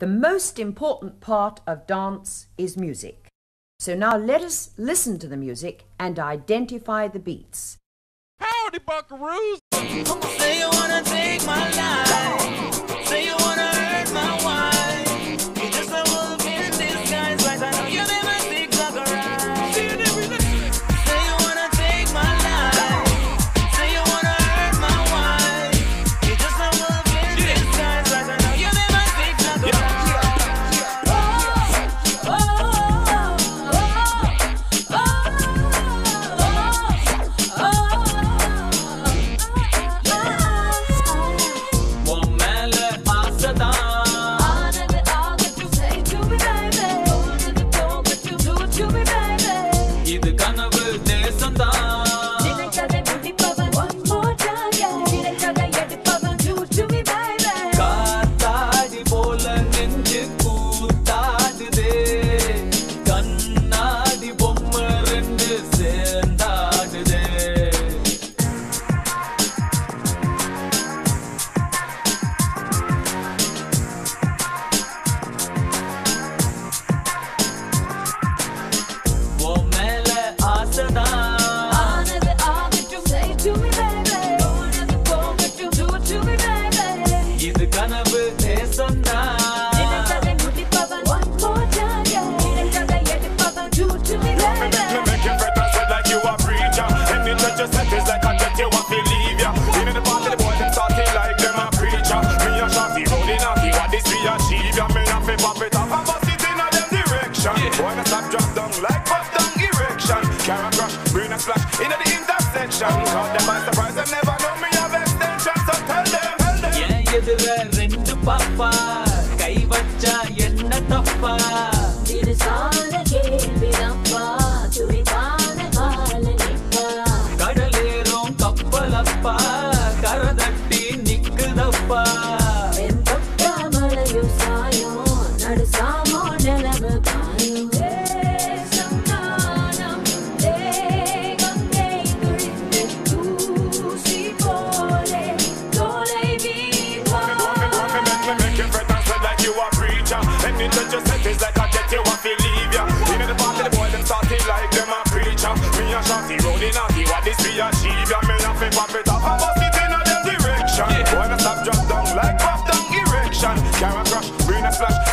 The most important part of dance is music. So now let us listen to the music and identify the beats. Howdy, buckaroos! Say you wanna take my life. Say you wanna hurt my wife. எதிர ரெண்டு பாப்பா. கை வச்சா என்ன தப்பா? Make you fret and sweat like you a preacher. Any touch you set is like a jet, you want to leave ya. In the party, the boys them starting like them a preacher. Me a shotty rolling out, what this we achieve ya. Me a fi pop it up and bust it in a them direction. Boy, me stop drop down like pop down erection. Carrot crush, brain a splash